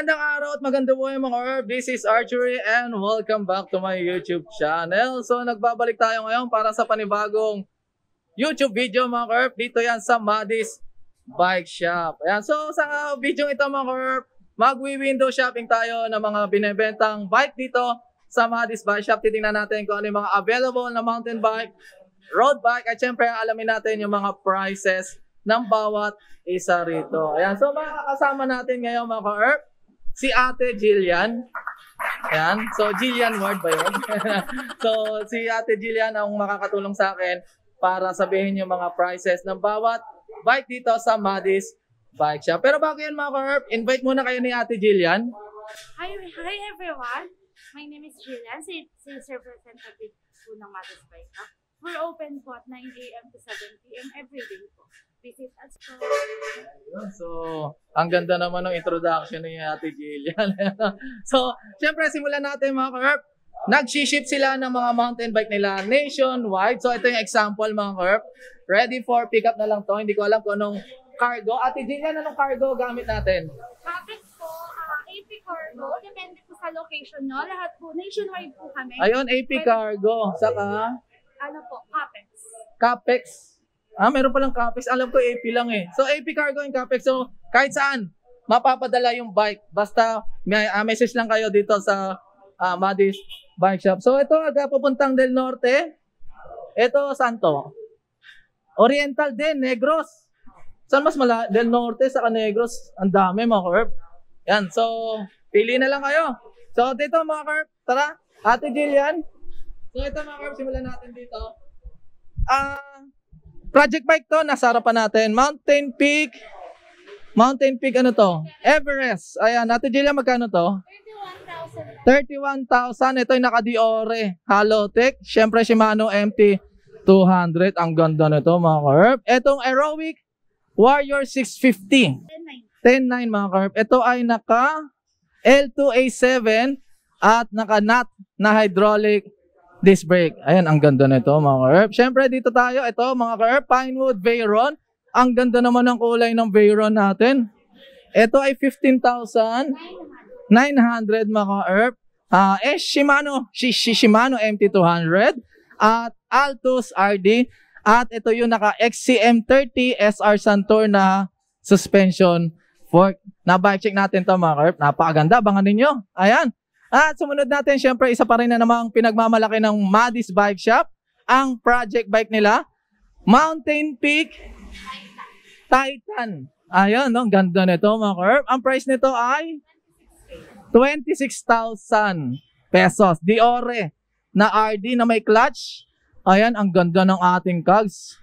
Magandang araw at magandang buhay mga herb. This is Archery and welcome back to my YouTube channel. So nagbabalik tayo ngayon para sa panibagong YouTube video mga herb. Dito yan sa Madis Bike Shop. Ayan. So sa video ito mga herb, magwi-window shopping tayo ng mga binebentang bike dito sa Madis Bike Shop. Titingnan natin kung ano yung mga available na mountain bike, road bike at syempre alamin natin yung mga prices ng bawat isa rito. Ayan. So makakasama natin ngayon mga ka-ERP, si Ate Jillian. Ayan. So Jillian word ba yun? so si Ate Jillian ang makakatulong sa akin para sabihin yung mga prices ng bawat bike dito sa Madis Bike Shop. Pero bago yan mga ka-ERP, invite muna kayo ni Ate Jillian. Hi, hi everyone. My name is Jillian, sales representative po ng Mother's Bike Shop. We're open po at 9 a.m. to 7 p.m. every day po. Visit us po. Ayun, So, ang ganda naman ng introduction ni Ate Jillian. so, syempre, simulan natin mga ka-herp. Nag-ship sila ng mga mountain bike nila nationwide. So, ito yung example mga ka-herp. Ready for pickup na lang to. Hindi ko alam kung anong cargo. Ate Jillian, anong cargo gamit natin? Kapit po, ah, AP Cargo, depende po sa location nyo. Lahat po, nationwide po kami. Ayun, AP cargo. Saka, Ano po, Capex. Capex. Ah, meron palang Capex. Alam ko AP lang eh. So, AP cargo yung Capex. So, kahit saan, mapapadala yung bike. Basta, may ah, message lang kayo dito sa ah, Madis Bike Shop. So, ito, aga pupuntang Del Norte. Ito, Santo. Oriental din, Negros. Saan mas mala? Del Norte, sa Negros. Ang dami mga curb. Yan, so, pili na lang kayo. So, dito mga curb, tara. Ate Jillian. So, ito mga curb, simulan natin dito. Ah, project bike to, nasa harapan natin. Mountain Peak. Mountain Peak, ano to? Everest. Ayan, Ate Jillian, magkano to? 31,000. 31,000. Ito yung naka-Diore. Halotech. Siyempre, Shimano MT 200. Ang ganda nito, mga karp. Itong Aerowic Warrior 650. 10.9 mga karp. Ito ay naka L2A7 at naka NAT na hydraulic disc brake. Ayan, ang ganda nito mga karp. Siyempre, dito tayo. Ito, mga karp. Pinewood Veyron. Ang ganda naman ng kulay ng Veyron natin. Ito ay 15,000. 900 mga ka-ERP. Ah, eh, Shimano, Shi- Shi- Shimano MT200 at Altus RD at ito yung naka XCM30 SR Santor na suspension fork. Na bike check natin to mga ka-ERP. Napakaganda, abangan ninyo. Ayan. At sumunod natin, syempre, isa pa rin na namang pinagmamalaki ng Madis Bike Shop, ang project bike nila, Mountain Peak Titan. Ayan, no? ganda nito mga ka-ERP. Ang price nito ay 26,000 pesos. Diore na RD na may clutch. Ayan, ang ganda ng ating cogs.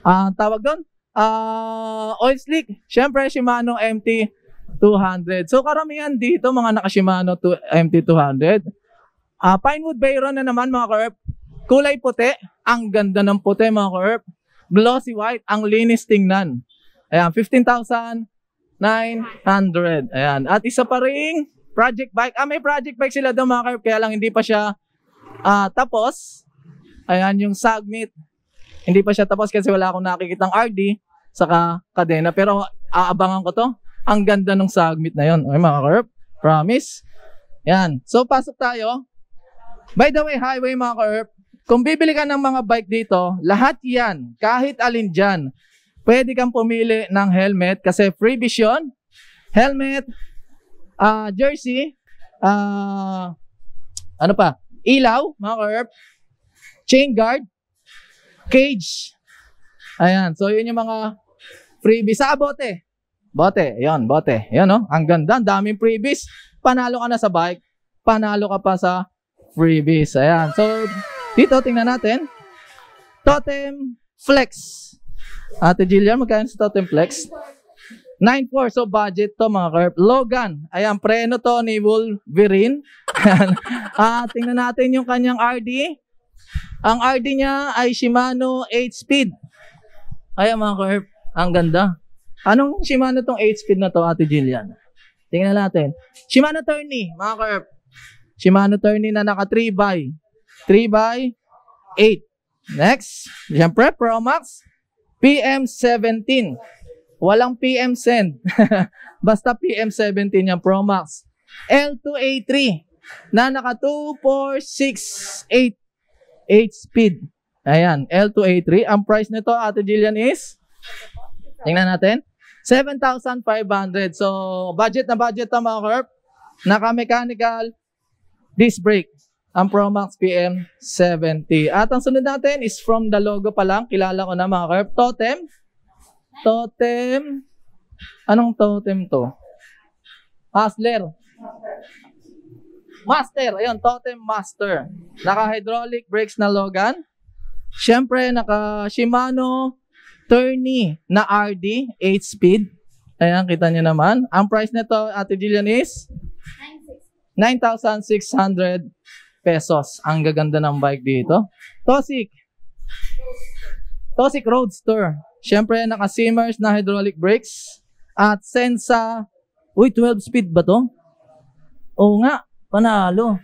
Ah, tawag doon? Ah, oil slick. Siyempre, Shimano MT 200. So, karamihan dito mga naka-Shimano to- MT 200. Ah, Pinewood Bayron na naman mga ka Kulay puti. Ang ganda ng puti mga ka Glossy white. Ang linis tingnan. Ayan, 15,900. Ayan. At isa pa ring project bike. Ah, may project bike sila doon mga ka Kaya lang hindi pa siya ah, tapos. Ayan, yung Sagmit. Hindi pa siya tapos kasi wala akong nakikitang RD saka kadena. Pero aabangan ko to. Ang ganda ng Sagmit na yon. Okay mga ka Promise. Yan. So, pasok tayo. By the way, highway mga ka kung bibili ka ng mga bike dito, lahat yan, kahit alin dyan, pwede kang pumili ng helmet kasi free vision, helmet, ah jersey, ah ano pa, ilaw, mga ka chain guard, cage. Ayan, so yun yung mga freebies. Sa bote. Bote, yun, bote. Yan no, ang ganda, daming freebies. Panalo ka na sa bike, panalo ka pa sa freebies. Ayan, so dito tingnan natin. Totem Flex. Ate Jillian, magkano sa Totem Flex? 9.4, so budget to mga karp. Logan, ayan, preno to ni Wolverine. ah, tingnan natin yung kanyang RD. Ang RD niya ay Shimano 8-speed. Ayan mga karp, ang ganda. Anong Shimano tong 8-speed na to, Ate Jillian? Tingnan natin. Shimano Tourney, mga karp. Shimano Tourney na naka 3 by 3 by 8. Next, siyempre, Pro Max PM17. Walang PM send. Basta PM17 yung Pro Max. L2A3 na naka 2468 8 speed. Ayan, L2A3. Ang price nito, Ate Jillian, is? Tingnan natin. 7,500. So, budget na budget na mga curb. Naka-mechanical disc brake. Ang Pro Max PM 70. At ang sunod natin is from the logo pa lang. Kilala ko na mga curb. Totem. Totem. Anong totem to? Hustler. Master. Ayun, Totem Master. Naka-hydraulic brakes na Logan. Siyempre, naka Shimano Tourney na RD 8 speed. Ayan, kita nyo naman. Ang price nito, Ate Jillian, is 9,600 pesos. Ang gaganda ng bike dito. Tosik. Tosik Roadster. Siyempre, naka Simmers na hydraulic brakes. At Sensa. Uy, 12 speed ba to? Oo nga, panalo.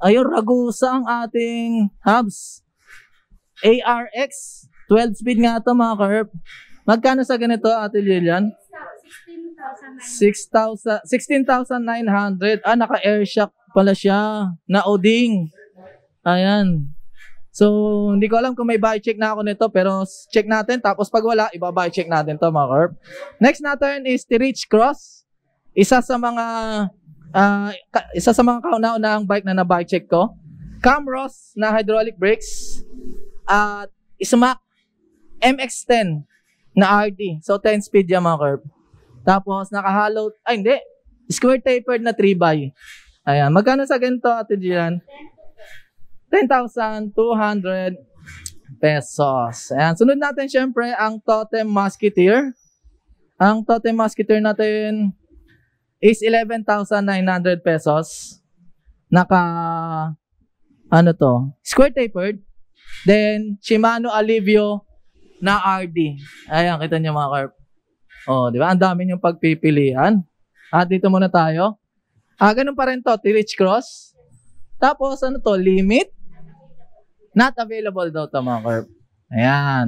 Ayun, Ragusa ang ating hubs. ARX. 12 speed nga to mga curb. Magkano sa ganito, Ate Lilian? 16,000. 6,000 16,900. Ah, naka-air shock pala siya. Na Oding. Ayan. So, hindi ko alam kung may buy check na ako nito, pero check natin. Tapos pag wala, iba-buy check natin to mga curb. Next natin is the Rich Cross. Isa sa mga ka- isa sa mga kauna-unahang bike na na-buy check ko. Camros na hydraulic brakes. At Ismac MX-10 na RD. So, 10 speed yan mga curb. Tapos, naka-hollow, ay hindi, square tapered na 3x. Ayan, magkano sa ganito, Ate Gian? 10,200 pesos. Ayan, sunod natin syempre ang Totem Musketeer. Ang Totem Musketeer natin is 11,900 pesos. Naka, ano to, square tapered. Then, Shimano Alivio na RD. Ayan, kita niyo mga carp. Oh, di ba? Ang dami niyong pagpipilian. At dito muna tayo. Ah, ganun pa rin to, Tirich Cross. Tapos, ano to, limit. Not available daw to mga carp. Ayan.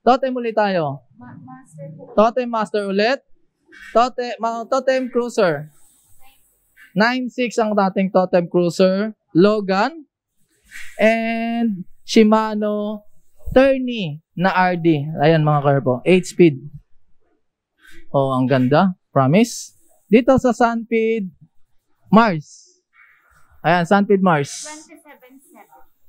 Totem ulit tayo. Ma- master. Totem Master ulit. Totem, Totem Cruiser. 9.6 ang dating Totem Cruiser. Logan. And Shimano Tourney na RD. Ayan mga karpo. 8 speed. Oh, ang ganda. Promise. Dito sa Sunpeed Mars. Ayan, Sunpeed Mars.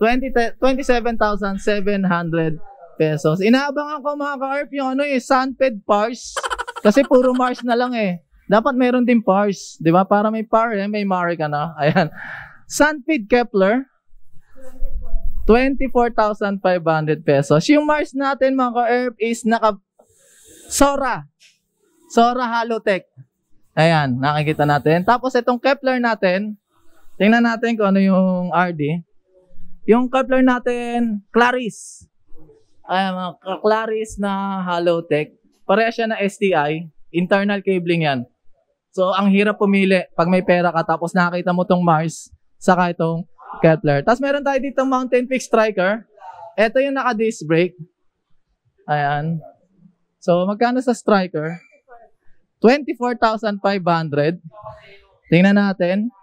27,700. 20 27,700 pesos. Inaabangan ko mga ka-ARP yung ano eh, Sunped Pars. Kasi puro Mars na lang eh. Dapat meron din Pars. Di ba? Para may par eh, may Mari ka na. Ayan. Sunped Kepler. 24,500 pesos. Yung Mars natin mga ka-ARP is naka Sora. Sora Halotech. Ayan, nakikita natin. Tapos itong Kepler natin, tingnan natin kung ano yung RD. Yung Kepler natin, Claris. Ay, mga Claris na Halotech. Pareha siya na STI. Internal cabling yan. So, ang hirap pumili pag may pera ka tapos nakakita mo tong Mars saka itong Kepler. Tapos meron tayo dito Mountain Peak Striker. Ito yung naka-disc brake. Ayan. So, magkano sa Striker? 24,500. Tingnan natin.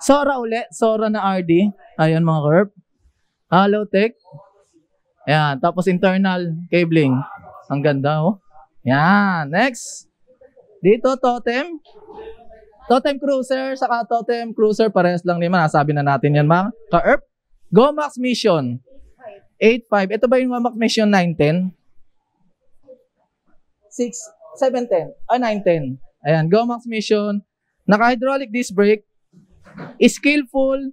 Sora uli. Sora na RD. Ayan mga curb. Halotech. Ayan. Tapos internal cabling. Ang ganda oh. Yan. Next. Dito, Totem. Totem Cruiser, saka Totem Cruiser, parehas lang naman. Nasabi na natin yan, mga ka-ERP. Gomax Mission. 8.5. Ito ba yung Gomax Mission 910? 6, 710. Ah, 910. Ayan, Gomax Mission. Naka-hydraulic disc brake. Skillful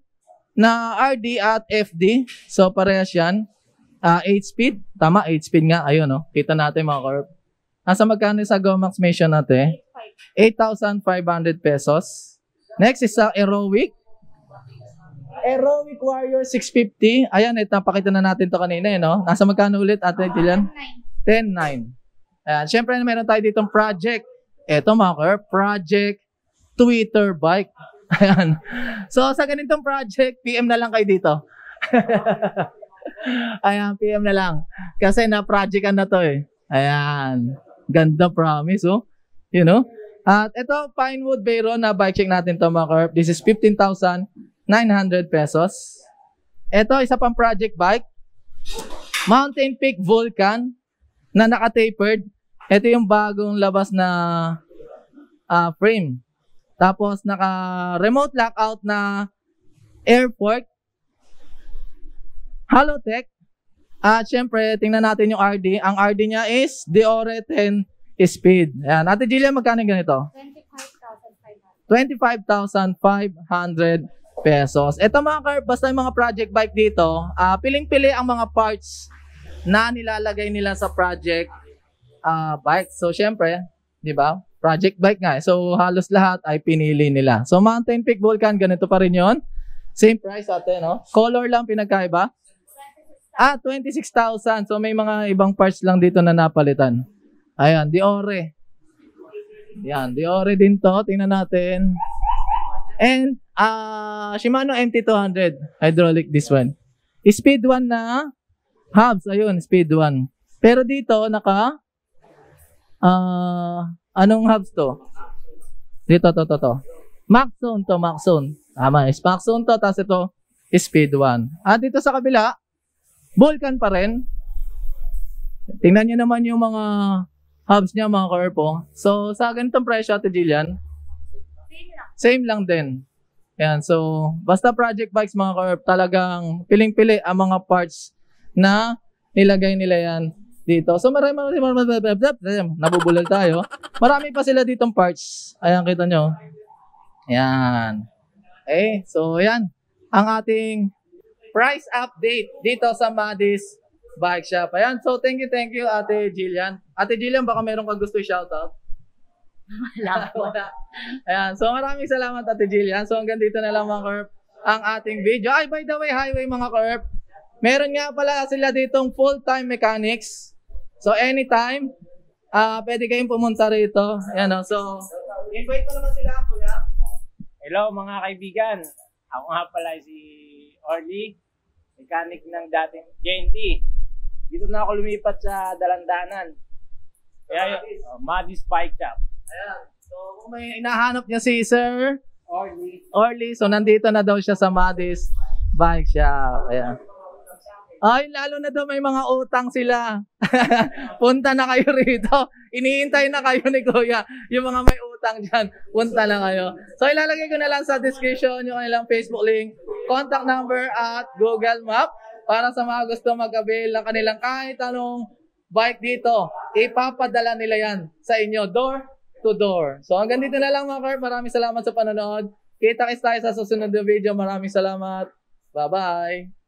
na RD at FD. So, parehas yan. Ah, 8 speed. Tama, 8 speed nga. Ayun, no? Kita natin mga curve. Nasa magkano sa Gomax Mission natin? 8,500 pesos. Next is sa Aerowic. Aerowic Warrior 650. Ayan, ito, napakita na natin to kanina, eh, no? Nasa magkano ulit, Ate Dylan? 10,900. Ayan, syempre meron tayo ditong project. Ito mga kar, project Twitter bike. Ayan. So sa ganitong project, PM na lang kayo dito. Ayan, PM na lang. Kasi na-projectan na to eh. Ayan. Ganda promise, oh. You know? At ito, Pinewood Bayron na bike check natin to mga Corp. This is 15,900 pesos. Ito, isa pang project bike. Mountain Peak Vulcan na naka-tapered. Ito yung bagong labas na ah, frame. Tapos naka-remote lockout na airport. Halotech. At syempre, tingnan natin yung RD. Ang RD niya is Diore 10 speed. Ayan. Ate Jillian, magkano ganito? 25,500. 25,500 pesos. Ito mga car, basta yung mga project bike dito, ah piling-pili ang mga parts na nilalagay nila sa project ah bike. So, syempre, di ba? Project bike nga. eh. So, halos lahat ay pinili nila. So, Mountain Peak Vulcan, ganito pa rin yon Same price ate, no? Color lang pinagkaiba. Ah, 26,000. So, may mga ibang parts lang dito na napalitan. Ayan, Diore. Yan, Diore din to. Tingnan natin. And ah Shimano MT200 hydraulic this one. Speed 1 na hubs, ayun, speed 1. Pero dito naka ah anong hubs to? Dito to to to. Max zone to, max zone. Tama, is max zone to tapos ito speed 1. At dito sa kabila Vulcan pa rin. Tingnan niyo naman yung mga hubs niya mga korpo. So sa ganitong presyo Ate Jillian, Same lang. same lang din. Yan, so basta project bikes mga corp, talagang piling-pili ang mga parts na nilagay nila yan dito. So marami marami marami nabubulol tayo. Marami pa sila ditong parts. Ayan kita nyo. Yan. Okay, so yan ang ating price update dito sa Madis Bike Shop. Ayan, so thank you, thank you Ate Jillian. Ate Jillian, baka meron kang gusto i-shoutout? Wala po. Ayan, so maraming salamat Ate Jillian. So hanggang dito na lang mga Corp ang ating video. Ay, by the way, highway mga Corp. Meron nga pala sila ditong full-time mechanics. So anytime, ah pwede kayong pumunta rito. Ayan, oh. so invite mo naman sila, kuya. Hello mga kaibigan. Ako nga pala si Orly, mechanic ng dating JNT. Dito na ako lumipat sa Dalandanan. Kaya yun, oh, Madis Bike Shop. Ayan. So kung may hinahanap niya si Sir Orly. Orly, so nandito na daw siya sa Madis Bike Shop. Ayan. Ay, lalo na daw may mga utang sila. punta na kayo rito. Iniintay na kayo ni Kuya. Yung mga may utang dyan, punta na kayo. So, ilalagay ko na lang sa description yung kanilang Facebook link, contact number at Google Map para sa mga gusto mag-avail ng kanilang kahit anong bike dito. Ipapadala nila yan sa inyo, door to door. So, hanggang dito na lang mga Carp. Maraming salamat sa panonood. Kita-kits tayo sa susunod na video. Maraming salamat. Bye-bye.